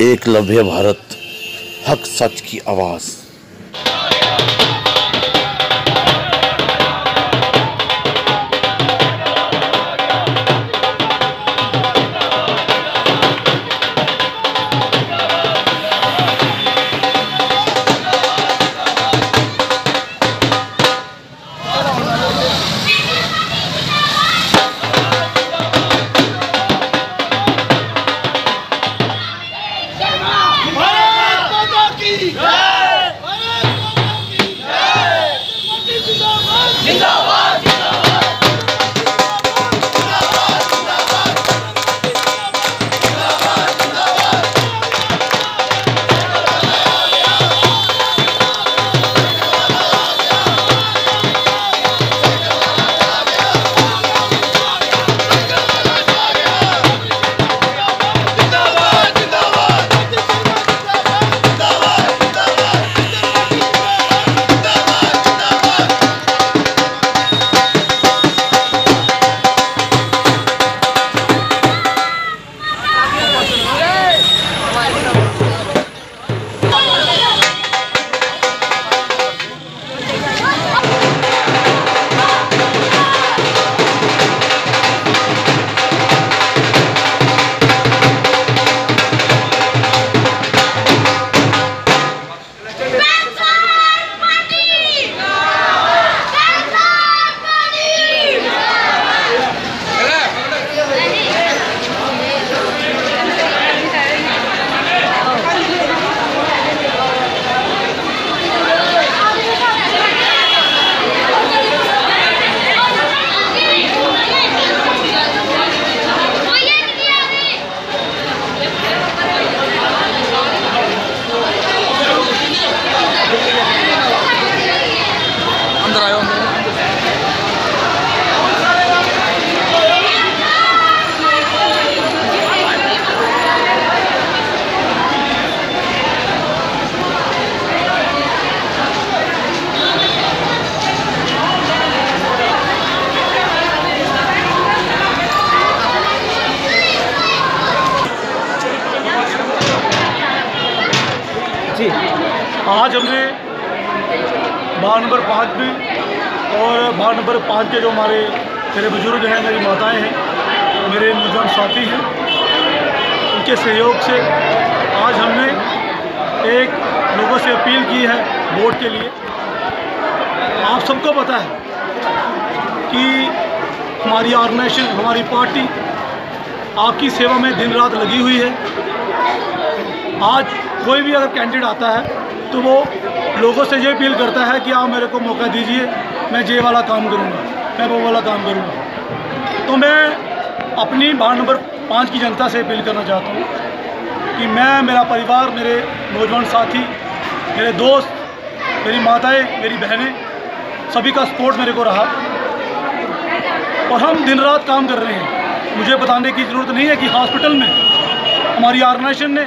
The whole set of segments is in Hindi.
एकलव्य भारत हक सच की आवाज़। आज हमने बार नंबर पाँच में और बार नंबर पाँच के जो हमारे मेरे बुज़ुर्ग हैं, मेरी माताएँ हैं, मेरे नौजवान साथी हैं, उनके सहयोग से आज हमने एक लोगों से अपील की है वोट के लिए। आप सबको पता है कि हमारी ऑर्गेनाइजेशन, हमारी पार्टी आपकी सेवा में दिन रात लगी हुई है। आज कोई भी अगर कैंडिडेट आता है तो वो लोगों से ये अपील करता है कि आप मेरे को मौका दीजिए, मैं ये वाला काम करूँगा, मैं वो वाला काम करूँगा। तो मैं अपनी वार्ड नंबर पाँच की जनता से अपील करना चाहता हूँ कि मैं, मेरा परिवार, मेरे नौजवान साथी, मेरे दोस्त, मेरी माताएँ, मेरी बहनें, सभी का सपोर्ट मेरे को रहा। और हम दिन रात काम कर रहे हैं। मुझे बताने की ज़रूरत नहीं है कि हॉस्पिटल में, हमारी ऑर्गेनाइजेशन ने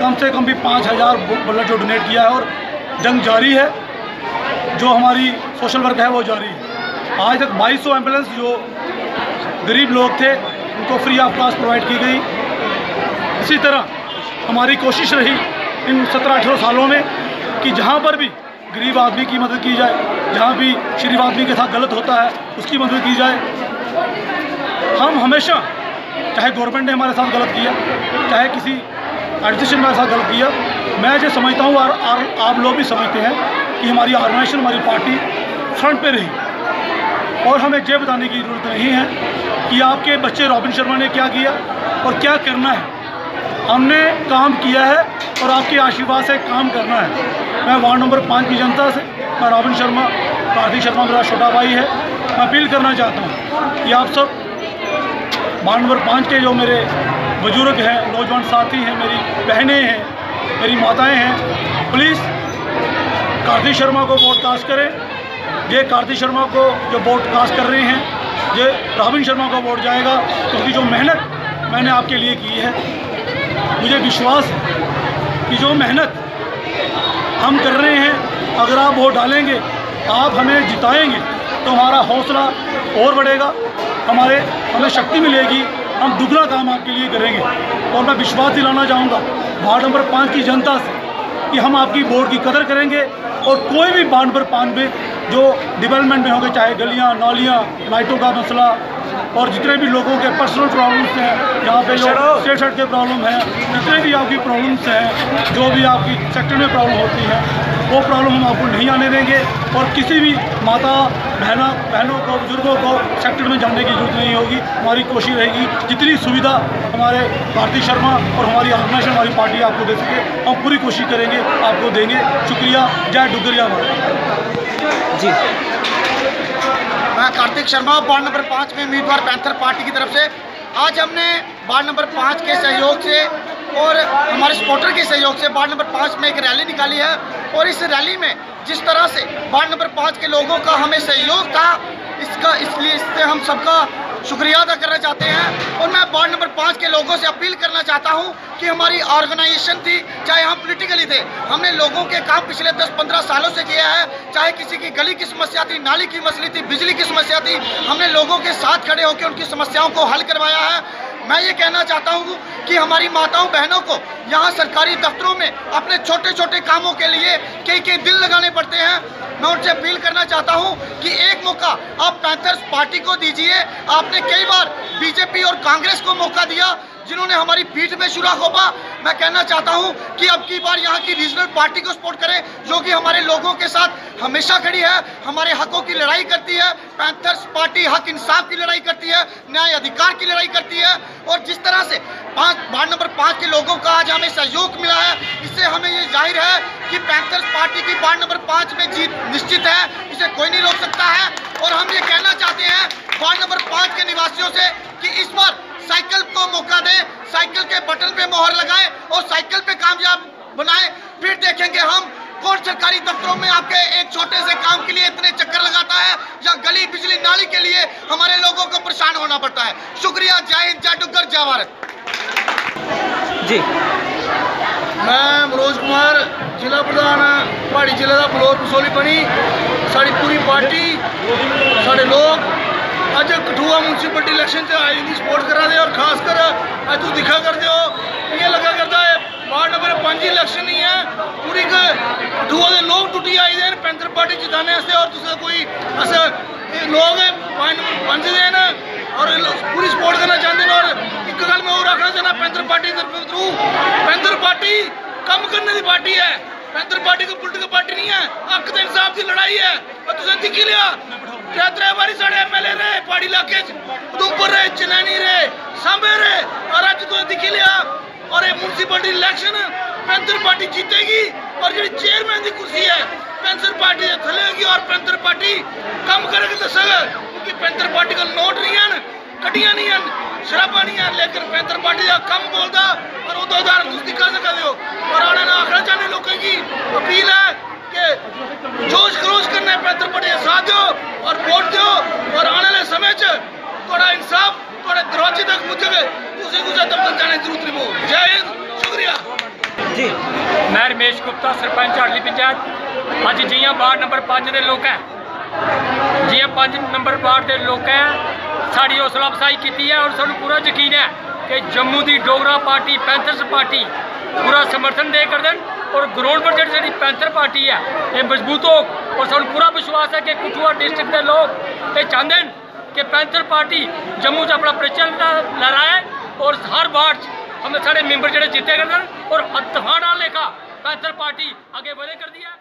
कम से कम भी पाँच हज़ार ब्लड जो डोनेट किया है और जंग जारी है। जो हमारी सोशल वर्क है वो जारी है। आज तक 2200 एंबुलेंस जो गरीब लोग थे, उनको फ्री ऑफ़ कॉस्ट प्रोवाइड की गई। इसी तरह हमारी कोशिश रही इन सत्रह अठारह सालों में कि जहाँ पर भी गरीब आदमी की मदद की जाए, जहाँ भी शरीफ आदमी के साथ गलत होता है, उसकी मदद की जाए। हम हमेशा, चाहे गवर्नमेंट ने हमारे साथ गलत किया, चाहे किसी एडमिनिस्ट्रेशन हमारे साथ गलत किया। मैं जो समझता हूँ और, और आप लोग भी समझते हैं कि हमारी ऑर्गेनाइजेशन हमारी पार्टी फ्रंट पे रही। और हमें ये बताने की ज़रूरत नहीं है कि आपके बच्चे रॉबिन शर्मा ने क्या किया और क्या करना है। हमने काम किया है और आपके आशीर्वाद से काम करना है। मैं वार्ड नंबर पाँच की जनता से मैं रॉबिन शर्मा कार्तिक शर्मा मेरा छोटा भाई है। मैं अपील करना चाहता हूँ कि आप सब वार्ड नंबर पाँच के जो मेरे बुज़ुर्ग हैं, नौजवान साथी हैं, मेरी बहनें हैं, मेरी माताएँ हैं। प्लीज़ कार्तिक शर्मा को वोट कास्ट करें। ये कार्तिक शर्मा को जो वोट कास्ट कर रहे हैं, ये राबिन शर्मा को वोट जाएगा, क्योंकि तो जो मेहनत मैंने आपके लिए की है, मुझे विश्वास कि जो मेहनत हम कर रहे हैं, अगर आप वोट डालेंगे, आप हमें जिताएँगे तो हमारा हौसला और बढ़ेगा, हमारे, हमें शक्ति मिलेगी। हम दुगना काम आपके लिए करेंगे और मैं विश्वास दिलाना चाहूँगा वार्ड नंबर पाँच की जनता से कि हम आपकी बोर्ड की कदर करेंगे और कोई भी वार्ड नंबर पाँच में जो डेवलपमेंट में होंगे चाहे गलियाँ नालियाँ लाइटों का मसला और जितने भी लोगों के पर्सनल प्रॉब्लम्स हैं जहाँ पे जो स्टेट सड़क के प्रॉब्लम हैं जितने भी आपकी प्रॉब्लम्स हैं जो भी आपकी सेक्टर में प्रॉब्लम होती है वो प्रॉब्लम हम आपको नहीं आने देंगे और किसी भी माता, बहना, बहनों को, बुज़ुर्गों को सेक्टर में जाने की ज़रूरत नहीं होगी। हमारी कोशिश रहेगी जितनी सुविधा हमारे भारती शर्मा और हमारी ऑर्गेनाइजेशन हमारी पार्टी आपको दे सके, हम पूरी कोशिश करेंगे, आपको देंगे। शुक्रिया। जय डुगरिया जी। मैं कार्तिक शर्मा, वार्ड नंबर पाँच में उम्मीदवार पैंथर पार्टी की तरफ़ से। आज हमने वार्ड नंबर पाँच के सहयोग से और हमारे सपोर्टर के सहयोग से वार्ड नंबर पाँच में एक रैली निकाली है। और इस रैली में जिस तरह से वार्ड नंबर पाँच के लोगों का हमें सहयोग था, इसका इसलिए इससे हम सबका शुक्रिया अदा करना चाहते हैं। और मैं वार्ड नंबर पाँच के लोगों से अपील करना चाहता हूँ कि हमारी ऑर्गेनाइजेशन थी, चाहे हम पॉलिटिकली थे, हमने लोगों के काम पिछले 10-15 सालों से किया है। चाहे किसी की गली की समस्या थी, नाली की मसली थी, बिजली की समस्या थी, हमने लोगों के साथ खड़े होकर उनकी समस्याओं को हल करवाया है। मैं ये कहना चाहता हूँ कि हमारी माताओं बहनों को यहाँ सरकारी दफ्तरों में अपने छोटे छोटे कामों के लिए कई कई दिल लगाने पड़ते हैं। मैं उनसे अपील करना चाहता हूँ कि एक मौका आप पैंथर्स पार्टी को दीजिए। आपने कई बार बीजेपी और कांग्रेस को मौका दिया। जिन्होंने हमारी पीठ में शुरा खोपा, मैं कहना चाहता हूँ कि अब की बार यहाँ की रीजनल पार्टी को सपोर्ट करें, जो कि हमारे लोगों के साथ हमेशा खड़ी है, हमारे हकों की लड़ाई करती है पैंथर्स पार्टी हक इंसाफ की लड़ाई करती है, न्याय अधिकार की लड़ाई करती है, और जिस तरह से पाँच, वार्ड नंबर पाँच के लोगों का आज हमें सहयोग मिला है, इससे हमें ये ज़ाहिर है कि पैंथर्स पार्टी की वार्ड नंबर पाँच में जीत निश्चित है, इसे कोई नहीं रोक सकता है, और हम ये कहना चाहते हैं वार्ड नंबर पाँच के निवासियों से कि इस बार साइकिल को मौका दे साइकिल के बटन पे मोहर लगाए और साइकिल पे कामयाब बनाए। फिर देखेंगे हम कौन सरकारी दफ्तरों में आपके एक छोटे से काम के लिए इतने चक्कर लगाता है या गली बिजली नाली के लिए हमारे लोगों को परेशान होना पड़ता है। शुक्रिया। जय हिंद जय डुगर जय भारत। जी। मैं मनोज कुमार जिला प्रधान पहाड़ी ज़िले का बलोर बसोली बनी। साड़ी पूरी पार्टी कठुआ म्यूनसिपल इलेक्शन इन सपोर्ट करा दे और खासकर अज तू दिखा करते हो इ'यां लग्गा करदा है वार्ड नंबर पंज इलेक्शन नहीं है पूरी कठुआ दे लोग टुटी आए दे पैंथर पार्टी जिताने आस्तै और तुसें कोई, अस लोग पंज दे और पूरी सपोर्ट करना चाहते न और एक गल मैं और आखना चाहना panther party through panther party कम करने की पार्टी है पैंथर पार्टी कोई पोलिटिकल पार्टी नहीं है हक इंसाफ की लड़ाई है और तुसें दिक्खी लिया ಯಾತ್ರೆ ಬಾರಿ ಸಡೆ ಎಮ್ ಎಲ್ ಎ ರೇ ಪಾಡಿ रे, चिनानी रे, सांबे रे, और आज तो दिख लिया। और ये म्यूनसिपलिटी इलेक्शन पैंथर पार्टी जीतेगी, और जो चेयरमैन की कुर्सी है। पैंथर पार्टी थलेगी और पैंथर पार्टी कम करेगी तो दसेगा क्योंकि पैंथर पार्टी का नोट नहीं है, कटिया नहीं है, शराबा नहीं है, लेकिन पैंथर पार्टी का कम बोलता ਜੀ ਮੈਂ ਰਮੇਸ਼ ਗੁਪਤਾ ਸਰਪੰਚ ਹਾਰਲੀ ਪੰਚਾਇਤ ਅੱਜ ਜੀਆਂ ਵਾਰਡ ਨੰਬਰ 5 ਦੇ ਲੋਕ ਹੈ ਜੀਆਂ 5 ਨੰਬਰ ਵਾਰਡ ਦੇ ਲੋਕ ਹੈ ਸਾਡੀ ਹੌਸਲਾ ਅਫਜ਼ਾਈ ਕੀਤੀ ਹੈ ਔਰ ਸਾਨੂੰ ਪੂਰਾ ਯਕੀਨ ਹੈ ਕਿ ਜੰਮੂ ਦੀ ਡੋਗਰਾ ਪਾਰਟੀ ਪੈਂਥਰਸ ਪਾਰਟੀ ਪੂਰਾ ਸਮਰਥਨ ਦੇ ਕਰ ਦੇਣ ਔਰ ਗਰਾਊਂਡ ਪਰ ਜਿਹੜੀ ਸਾਡੀ ਪੈਂਥਰ ਪਾਰਟੀ ਹੈ ਇਹ ਮਜ਼ਬੂਤ ਹੋ ਔਰ ਸਾਨੂੰ ਪੂਰਾ ਵਿਸ਼ਵਾਸ ਹੈ ਕਿ ਕਠੂਆ ਡਿਸਟ੍ਰਿਕਟ ਦੇ ਲੋਕ ਇਹ ਚਾਹੁੰਦੇ ਨੇ ਕਿ ਪੈਂਥਰ ਪਾਰਟੀ ਜੰਮੂ 'ਚ ਆਪਣਾ ਪ੍ਰਚਲ ਲਹਿਰਾਏ ਔਰ ਹਰ ਵਾਰਡ 'ਚ हमें सारे मेंबर ਜਿਹੜੇ ਜਿੱਤੇ ਕਰਦੇ ਹਨ ਔਰ ਤੂਫਾਨ ਨਾਲ ਲੇਖਾ ਪੈਂਥਰ ਪਾਰਟੀ ਅੱਗੇ ਵਧੇ ਕਰਦੀ ਹੈ